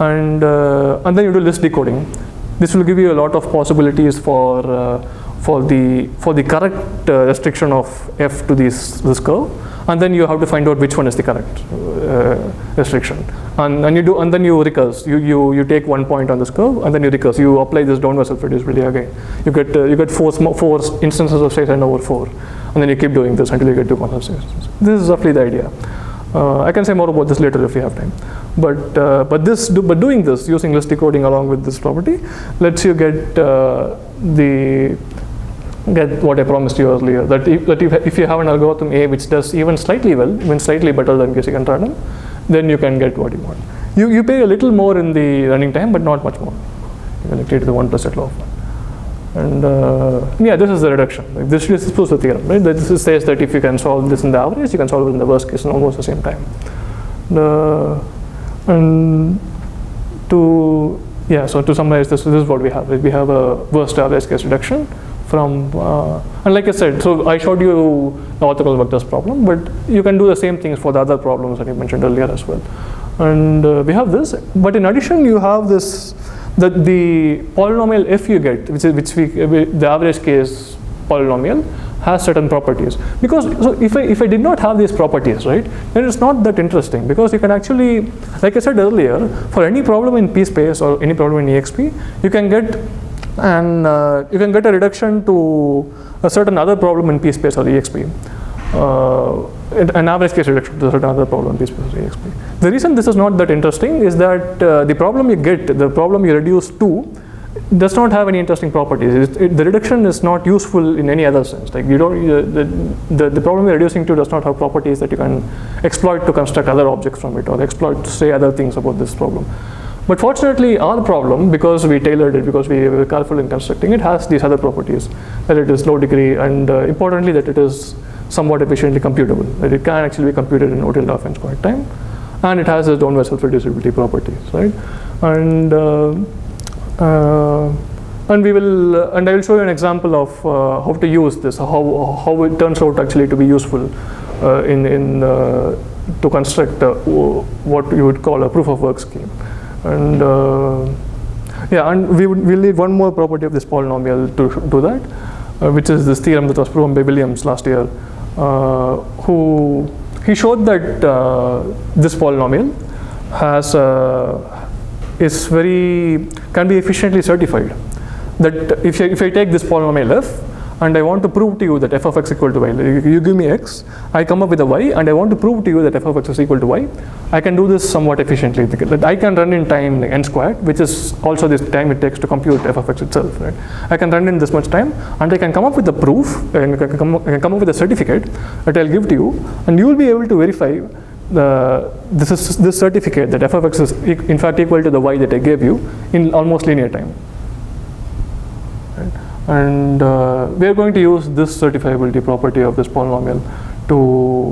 and uh, and then you do list decoding. This will give you a lot of possibilities for uh, for the for the correct uh, restriction of f to this this curve, and then you have to find out which one is the correct uh, restriction. And, and you do and then you recurse. You, you you take one point on this curve and then you recurse. You apply this downward self-reducibility again. You get uh, you get four four instances of state n over four, and then you keep doing this until you get to constant state. This is roughly the idea. Uh, I can say more about this later if we have time. But uh, but this do, but doing this using list decoding along with this property lets you get uh, the get what I promised you earlier that if, that if, if you have an algorithm A which does even slightly well, even slightly better than and random, then you can get what you want. You you pay a little more in the running time, but not much more. You can to the one plus law of one. And uh, yeah, this is the reduction. Like this, this proves the theorem, right? This is, says that if you can solve this in the average, you can solve it in the worst case in almost the same time. And to yeah, so to summarize this, this is what we have. We have a worst average case reduction from, uh, and like I said, so I showed you the orthogonal vectors problem, but you can do the same things for the other problems that you mentioned earlier as well. And uh, we have this, but in addition, you have this that the polynomial f you get, which is which we the average case polynomial has certain properties. Because so if I if I did not have these properties, right, then it's not that interesting because you can actually, like I said earlier, for any problem in p space or any problem in exp, you can get and uh, you can get a reduction to a certain other problem in p space or exp. Uh, an average case reduction to a certain other problem in p space or exp. The reason this is not that interesting is that uh, the problem you get, the problem you reduce to, does not have any interesting properties. It, the reduction is not useful in any other sense. Like you don't, the, the, the problem you're reducing to does not have properties that you can exploit to construct other objects from it or exploit to say other things about this problem. But fortunately, our problem, because we tailored it, because we were careful in constructing it, has these other properties, that it is low degree, and uh, importantly, that it is somewhat efficiently computable, that it can actually be computed in O tilde n squared time, and it has a downward self-reducibility properties, right? And uh, uh, and we will, uh, and I will show you an example of uh, how to use this, how how it turns out actually to be useful uh, in in uh, to construct what you would call a proof of work scheme, and uh, yeah, and we would we'll need one more property of this polynomial to do that, uh, which is this theorem that was proven by Williams last year, uh, who he showed that this polynomial has is very can be efficiently certified. That if, if I take this polynomial f and I want to prove to you that f of x equal to y, you give me x, I come up with a y and I want to prove to you that f of x is equal to y, I can do this somewhat efficiently. That I can run in time like n squared, which is also this time it takes to compute f of x itself. Right? I can run in this much time and I can come up with a proof and I can come, up with a certificate that I'll give to you and you will be able to verify the, this is this certificate that f of x is in fact equal to the y that I gave you in almost linear time. Right? And uh, we are going to use this certifiability property of this polynomial to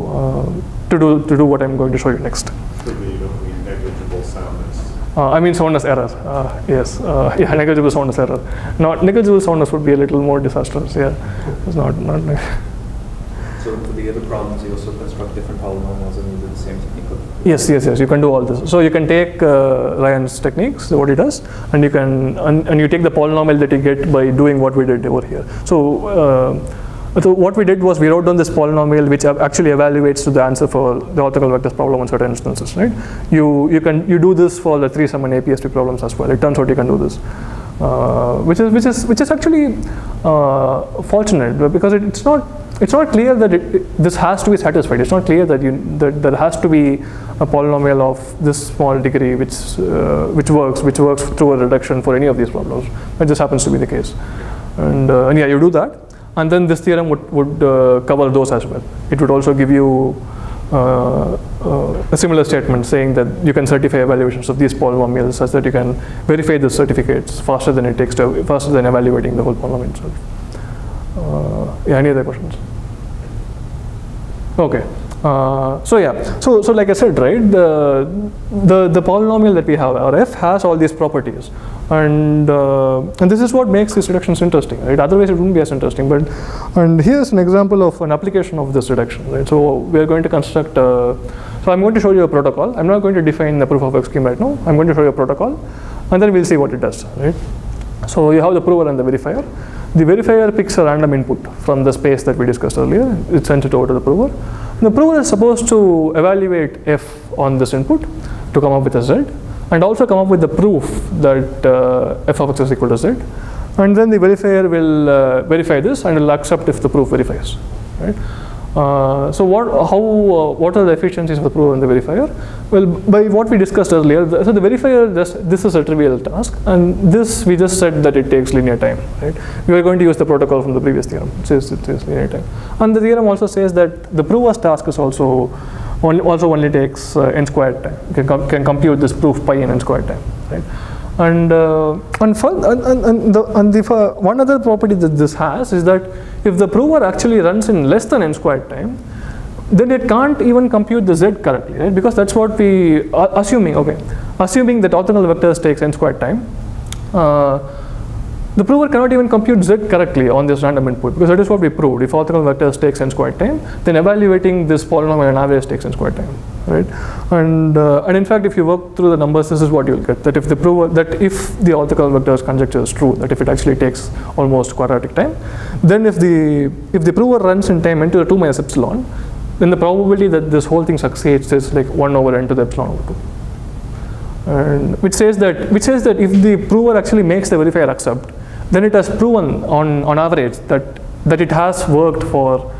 uh, to do to do what I'm going to show you next. So you don't mean negligible soundness. Uh, I mean soundness error. Uh, yes, uh, yeah, negligible soundness error. Not negligible soundness would be a little more disastrous. Yeah, it's not not. So for the other problems, you also construct different polynomials and you do the same technique? Yes, yes, yes. You can do all this. So you can take uh, Ryan's techniques, what he does, and you can and, and, you take the polynomial that you get by doing what we did over here. So. Uh, so what we did was we wrote down this polynomial which actually evaluates to the answer for the orthogonal vectors problem in certain instances, right? You you can you do this for the three sum and APSP problems as well. It turns out you can do this, uh, which is which is which is actually uh, fortunate because it, it's not it's not clear that it, it, this has to be satisfied. It's not clear that you that there has to be a polynomial of this small degree which uh, which works which works through a reduction for any of these problems. But this happens to be the case, and, uh, and yeah, you do that, and then this theorem would would uh, cover those as well. It would also give you. Uh, uh, a similar statement saying that you can certify evaluations of these polynomials such that you can verify the certificates faster than it takes to faster than evaluating the whole polynomial itself. Uh, yeah, any other questions? Okay. Uh, so yeah, so so like I said, right, the the the polynomial that we have, our f has all these properties, and uh, and this is what makes these reductions interesting, right? Otherwise, it wouldn't be as interesting. But and here's an example of an application of this reduction, right? So we are going to construct. A, so I'm going to show you a protocol. I'm not going to define the proof of work scheme right now. I'm going to show you a protocol, and then we'll see what it does, right? So you have the prover and the verifier. The verifier picks a random input from the space that we discussed earlier. It sends it over to the prover. The prover is supposed to evaluate f on this input to come up with a z and also come up with the proof that uh, f of x is equal to z. And then the verifier will uh, verify this and will accept if the proof verifies. Right? Uh, so what, how, uh, what are the efficiencies of the prover and the verifier? Well, by what we discussed earlier, the, so the verifier, just, this is a trivial task, and this we just said that it takes linear time, right? We are going to use the protocol from the previous theorem, it says it takes linear time. And the theorem also says that the prover's task is also, only, also only takes uh, n squared time, can, com can compute this proof pi in n squared time, right? And, uh, and, for, and, and, the, and the, uh, one other property that this has is that if the prover actually runs in less than n squared time, then it can't even compute the z correctly, right? Because that's what we, uh, assuming, okay, assuming that orthogonal vectors takes n squared time, uh, the prover cannot even compute z correctly on this random input because that is what we proved. If orthogonal vectors takes n squared time, then evaluating this polynomial on average takes n squared time, right? And uh, and in fact, if you work through the numbers, this is what you'll get. That if the prover that if the orthogonal vectors conjecture is true, that if it actually takes almost quadratic time, then if the if the prover runs in time n to the 2 minus epsilon, then the probability that this whole thing succeeds is like 1 over n to the epsilon over 2 and which says that which says that if the prover actually makes the verifier accept, then it has proven on, on average that that it has worked for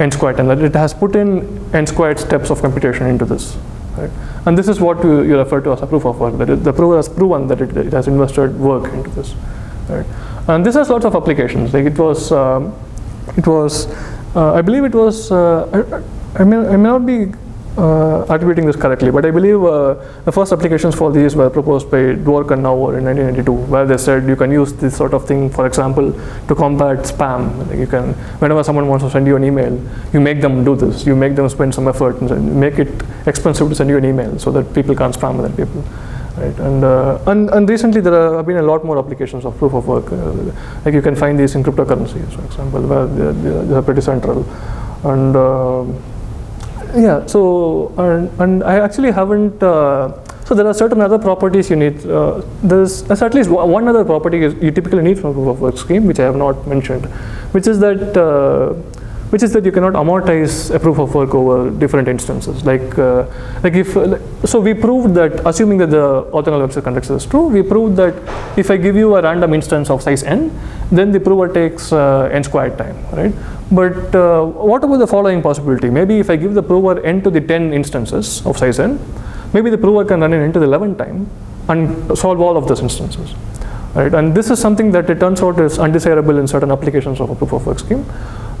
n squared and that it has put in n squared steps of computation into this. Right? And this is what you, you refer to as a proof of work, that it, the prover has proven that it, it, has invested work into this. Right? And this has lots of applications. Like it was, um, it was, uh, I believe it was, uh, I, I, may, I may not be uh, attributing this correctly, but I believe uh, the first applications for these were proposed by Dwork and Naor in 1992, where they said you can use this sort of thing, for example, to combat spam. Like you can, whenever someone wants to send you an email, you make them do this. You make them spend some effort and make it expensive to send you an email so that people can't spam other people. Right. And, uh, and, and recently there have been a lot more applications of proof of work. Uh, like you can find these in cryptocurrencies, for example, where they're, they're pretty central. And uh, yeah, so, and, and I actually haven't, uh, so there are certain other properties you need. Uh, there's, there's at least one other property you typically need from a proof of work scheme, which I have not mentioned, which is that, uh, which is that you cannot amortize a proof of work over different instances. Like, uh, like if, so we proved that, assuming that the orthogonal vector conjecture is true, we proved that if I give you a random instance of size n, then the prover takes uh, n squared time, right? But uh, what about the following possibility? Maybe if I give the prover n to the 10 instances of size n, maybe the prover can run in n to the 11 time and solve all of those instances. Right? And this is something that it turns out is undesirable in certain applications of a proof of work scheme.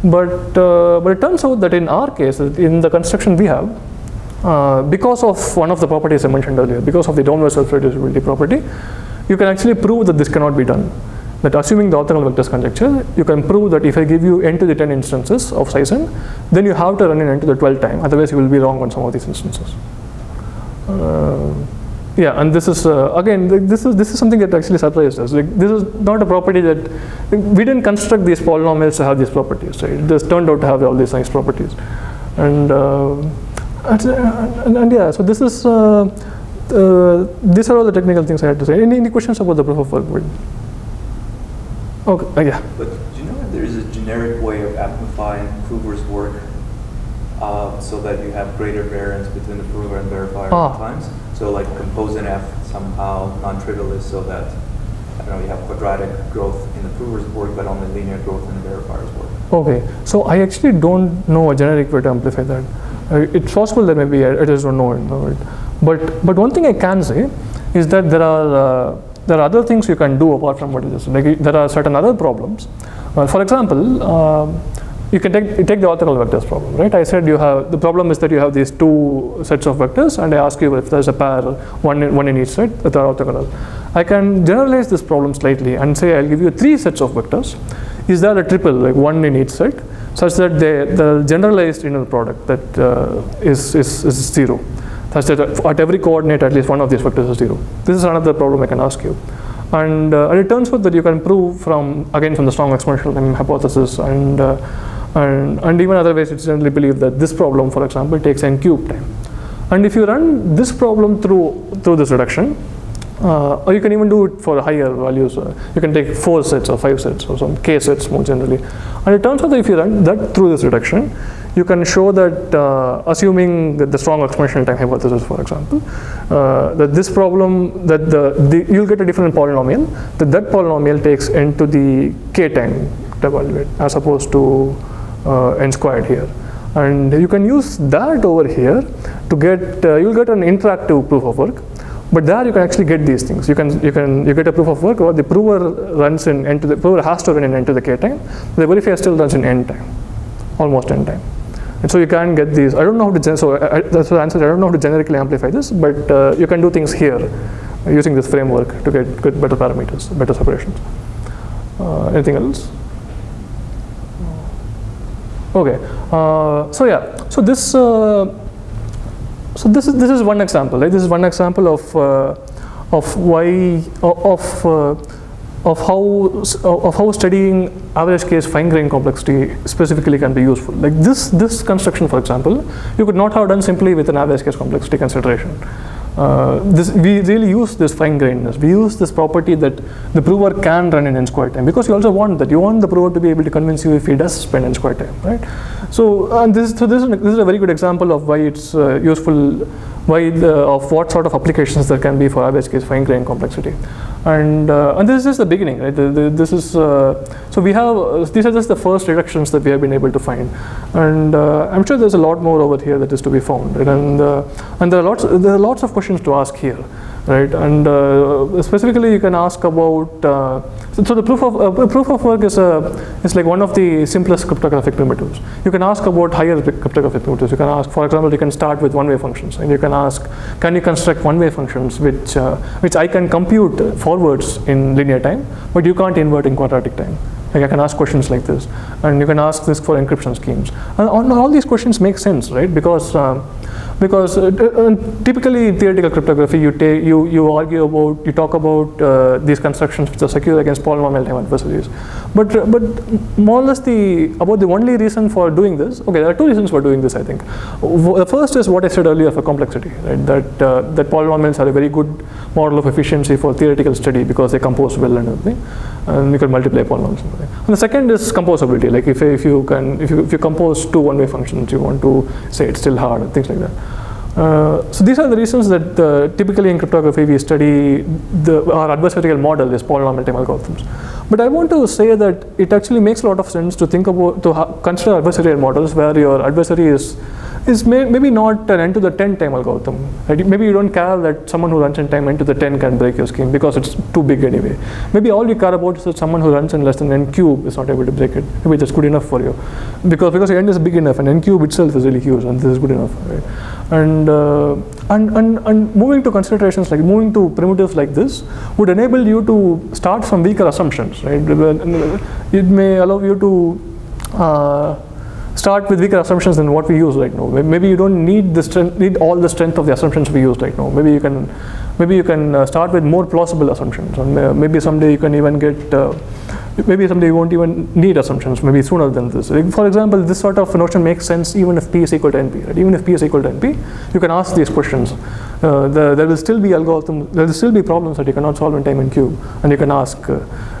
But, uh, but it turns out that in our case, in the construction we have, uh, because of one of the properties I mentioned earlier, because of the downward self-reducibility property, you can actually prove that this cannot be done that assuming the orthogonal vectors conjecture, you can prove that if I give you n to the 10 instances of size n, then you have to run in n to the 12 time, otherwise you will be wrong on some of these instances. Uh, yeah, and this is uh, again this is this is something that actually surprised us. Like this is not a property that we didn't construct these polynomials to have these properties. Right? It just turned out to have all these nice properties, and uh, and, and, and, yeah. So this is uh, uh, these are all the technical things I had to say. Any, any questions about the proof of work? Okay, uh, yeah. But do you know that there is a generic way of amplifying prover's work uh, so that you have greater variance between the prover and verifier Ah. times? So like compose an F somehow non-trivial is so that, I don't know, you have quadratic growth in the prover's work, but only linear growth in the verifier's work. Okay, so I actually don't know a generic way to amplify that. Uh, it's possible that maybe I, I just don't know it. But but one thing I can say is that there are uh, there are other things you can do apart from what it is. Like there are certain other problems. Uh, for example, um, you can take take the orthogonal vectors problem, right? I said you have the problem is that you have these two sets of vectors, and I ask you if there's a pair, one in, one in each set, that are orthogonal. I can generalize this problem slightly and say I'll give you three sets of vectors. Is there a triple, like one in each set, such that they, the generalized inner product that uh, is is is zero, such that at every coordinate at least one of these vectors is zero. This is another problem I can ask you. And, uh, and it turns out that you can prove from, again, from the strong exponential hypothesis and, uh, and, and even other ways it's generally believed that this problem, for example, takes n cubed time. And if you run this problem through, through this reduction, Uh, or you can even do it for higher values. Uh, you can take four sets or five sets or some k sets more generally. And it turns out that if you run that through this reduction, you can show that uh, assuming that the strong exponential time hypothesis, for example, uh, that this problem, that the, the, you'll get a different polynomial, that that polynomial takes n to the k time to evaluate as opposed to n squared here. And you can use that over here to get, uh, you'll get an interactive proof of work but there you can actually get these things. You can you can you get a proof of work where the prover runs in n to the prover has to run in n to the k time. The verifier still runs in n time, almost n time. And so you can get these. I don't know how to so I, I, that's the answer. I don't know how to generically amplify this, but uh, you can do things here using this framework to get good better parameters, better separations. Uh, anything else? Okay. Uh, so yeah. So this. Uh, so this is this is one example. Right? This is one example of uh, of why of uh, of how of how studying average case fine grained complexity specifically can be useful. Like this this construction, for example, you could not have done simply with an average case complexity consideration. Uh, this, we really use this fine grainedness. We use this property that the prover can run in n square time because you also want that. You want the prover to be able to convince you if he does spend n square time, right? So, and this, so this, is, this is a very good example of why it's uh, useful, why the, of what sort of applications there can be for average case fine grained complexity. And, uh, and this is just the beginning, right? The, the, this is, uh, so we have, uh, these are just the first reductions that we have been able to find. And uh, I'm sure there's a lot more over here that is to be found. Right? And, uh, and there, are lots, there are lots of questions to ask here right? And uh, specifically, you can ask about. Uh, so, so, the proof of uh, proof of work is a is like one of the simplest cryptographic primitives. You can ask about higher cryptographic primitives. You can ask, for example, you can start with one-way functions, and you can ask, can you construct one-way functions which uh, which I can compute forwards in linear time, but you can't invert in quadratic time. Like I can ask questions like this, and you can ask this for encryption schemes. And all, all these questions make sense, right? Because um, because uh, uh, typically in theoretical cryptography you take you you argue about you talk about uh, these constructions which are secure against polynomial time adversaries. But but more or less the about the only reason for doing this okay there are two reasons for doing this i think. The first is what i said earlier for complexity right? That uh, that polynomials are a very good model of efficiency for theoretical study because they compose well and everything and you can multiply polynomials and the second is composability like if, if you can if you, if you compose two one-way functions you want to say it's still hard and things like that uh, so these are the reasons that uh, typically in cryptography we study the, our adversarial model is polynomial time algorithms. But I want to say that it actually makes a lot of sense to think about to consider adversarial models where your adversary is is may, maybe not an n to the 10 time algorithm. Maybe you don't care that someone who runs in time n to the 10 can break your scheme because it's too big anyway. Maybe all you care about is that someone who runs in less than n cube is not able to break it. Maybe that's good enough for you. Because because n is big enough and n cube itself is really huge and this is good enough. Right? And, uh, and, and, and moving to considerations like moving to primitives like this would enable you to start from weaker assumptions. Right? It may allow you to uh, start with weaker assumptions than what we use right now. Maybe you don't need the strength, need all the strength of the assumptions we use right now. Maybe you can, maybe you can uh, start with more plausible assumptions, and maybe someday you can even get. Maybe someday you won't even need assumptions, maybe sooner than this. For example, this sort of notion makes sense even if P is equal to NP. Right? Even if P is equal to NP, you can ask these questions. Uh, the, there will still be algorithm, there will still be problems that you cannot solve in time and cube, and you can ask, uh,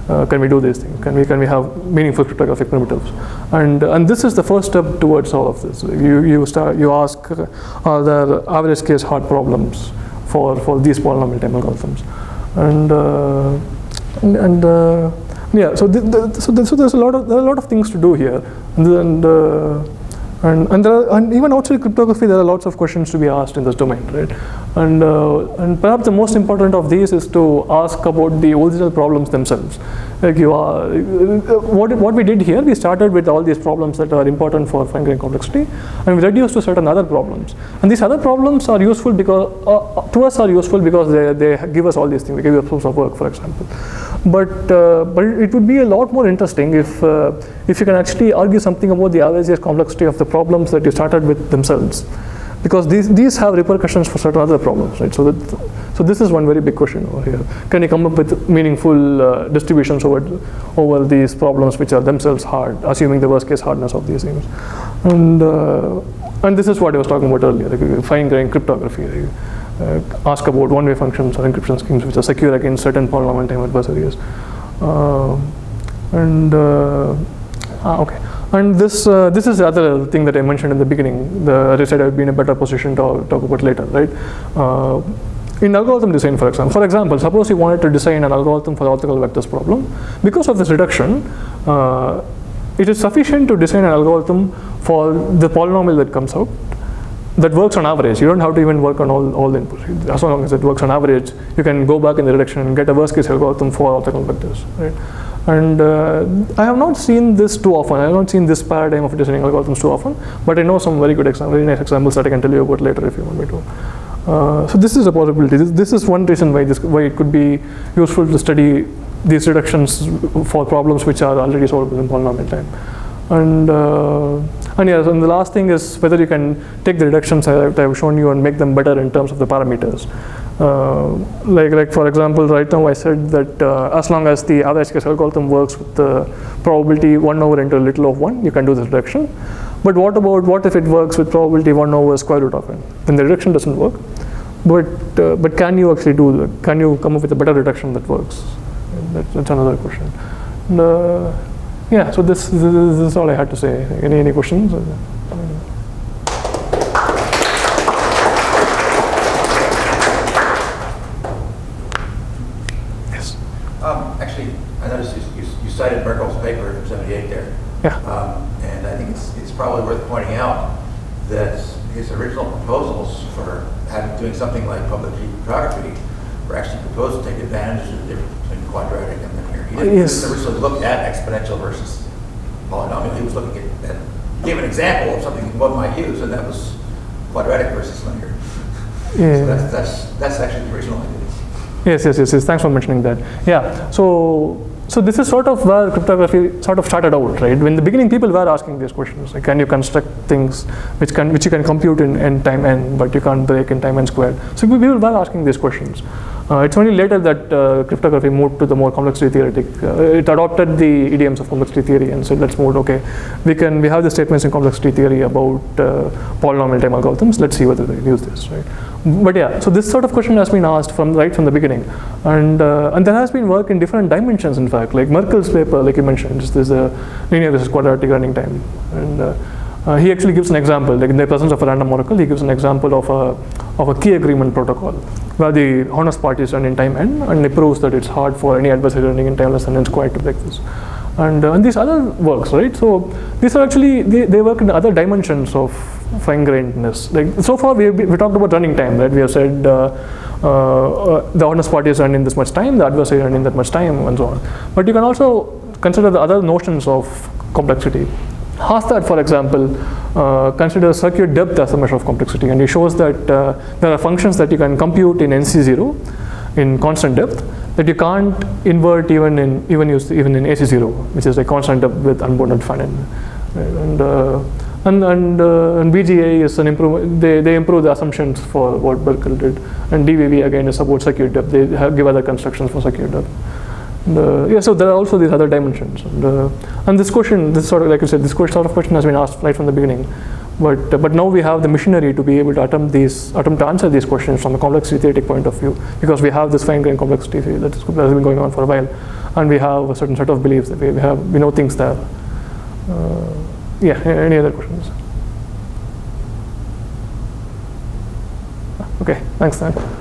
uh, can we do these things? Can we, can we have meaningful cryptographic primitives? And, and this is the first step towards all of this. You, you, start, you ask, uh, are there average case hard problems for, for these polynomial time algorithms? And, uh, and, and uh, yeah, so, the, the, so, the, so, there's a lot of there are a lot of things to do here, and and, uh, and, and, are, and, even outside cryptography, there are lots of questions to be asked in this domain, right? And uh, and perhaps the most important of these is to ask about the original problems themselves. Like you are, what what we did here, we started with all these problems that are important for fine grained complexity, and we reduced to certain other problems. And these other problems are useful because uh, to us are useful because they they give us all these things. They give us source of work, for example. But uh, but it would be a lot more interesting if uh, if you can actually argue something about the average complexity of the problems that you started with themselves, because these these have repercussions for certain other problems, right? So that so this is one very big question over here. Can you come up with meaningful uh, distributions over over these problems which are themselves hard, assuming the worst case hardness of these things, and uh, and this is what I was talking about earlier, like fine grained cryptography. Uh, ask about one-way functions or encryption schemes which are secure against certain polynomial time adversaries. Uh, and uh, ah, okay. And this uh, this is the other thing that I mentioned in the beginning. The, as I said, I've been in a better position to talk about later, right? Uh, in algorithm design, for example, for example, suppose you wanted to design an algorithm for orthogonal vectors problem. Because of this reduction, uh, it is sufficient to design an algorithm for the polynomial that comes out that works on average. You don't have to even work on all, all the inputs. As long as it works on average, you can go back in the reduction and get a worst case algorithm for orthogonal vectors. Right? And uh, I have not seen this too often. I have not seen this paradigm of designing algorithms too often, but I know some very good examples, very nice examples that I can tell you about later if you want me to. Uh, so this is a possibility. This, this is one reason why this why it could be useful to study these reductions for problems which are already solvable in polynomial time. And uh, and yes, and the last thing is whether you can take the reductions that I've shown you and make them better in terms of the parameters. Uh, like, like for example, right now I said that uh, as long as the average case algorithm works with the probability 1 over into little of 1, you can do this reduction. But what about, what if it works with probability 1 over square root of n? Then the reduction doesn't work. But, uh, but can you actually do, that? can you come up with a better reduction that works? That's, that's another question. And, uh, yeah, so this, this, this is all I had to say. Any, any questions? Yes. Um, Actually, I noticed you- you you cited Merkle's paper from 78 there. Yeah. Um, And I think it's it's probably worth pointing out that his original proposals for having, doing something like public key cryptography were actually proposed to take advantage of the difference between quadratic and linear. He didn't- Yes. originally look at exponential versus polynomial. He was looking at, at- gave an example of something one might use, and that was quadratic versus linear. Yeah. So that's, that's, that's actually the original idea. Yes, yes, yes, yes. Thanks for mentioning that. Yeah. So, so this is sort of where cryptography sort of started out, right? In the beginning, people were asking these questions: like, can you construct things which can which you can compute in, in time n, but you can't break in time n squared? So people were asking these questions. Uh, it's only later that uh, cryptography moved to the more complexity theoretic. Uh, it adopted the idioms of complexity theory and said, let's move. Okay, we can we have the statements in complexity theory about uh, polynomial time algorithms. Let's see whether they use this, right? But yeah, so this sort of question has been asked from right from the beginning, and uh, and there has been work in different dimensions. In fact, like Merkle's paper, like you mentioned, there's a linear versus quadratic running time, and uh, uh, he actually gives an example, like in the presence of a random oracle, he gives an example of a of a key agreement protocol where the honest parties run in time n, and he proves that it's hard for any adversary running in time less than n squared to break this. And, uh, and these other works, right? So these are actually they, they work in other dimensions of fine-grainedness. Like so far, we we talked about running time, right? We have said uh, uh, uh, the honest party is running this much time, the adversary running that much time, and so on. But you can also consider the other notions of complexity. Hastad, for example, uh, considers circuit depth as a measure of complexity, and he shows that uh, there are functions that you can compute in NC0 in constant depth that you can't invert even in even use even in AC0, which is a constant with unbounded fan-in. And uh, and and, uh, and BGA is an improve. They they improve the assumptions for what Merkle did, and DVV again is about circuit depth. They have, give other constructions for circuit depth. And, uh, yeah, so there are also these other dimensions, and, uh, and this question, this sort of like you said, this sort of question has been asked right from the beginning, but uh, but now we have the machinery to be able to attempt these attempt to answer these questions from a complexity theoretic point of view, because we have this fine-grained complexity that has been going on for a while, and we have a certain set of beliefs that we, we have we know things there. Uh, yeah, any other questions? Okay, thanks, Dan.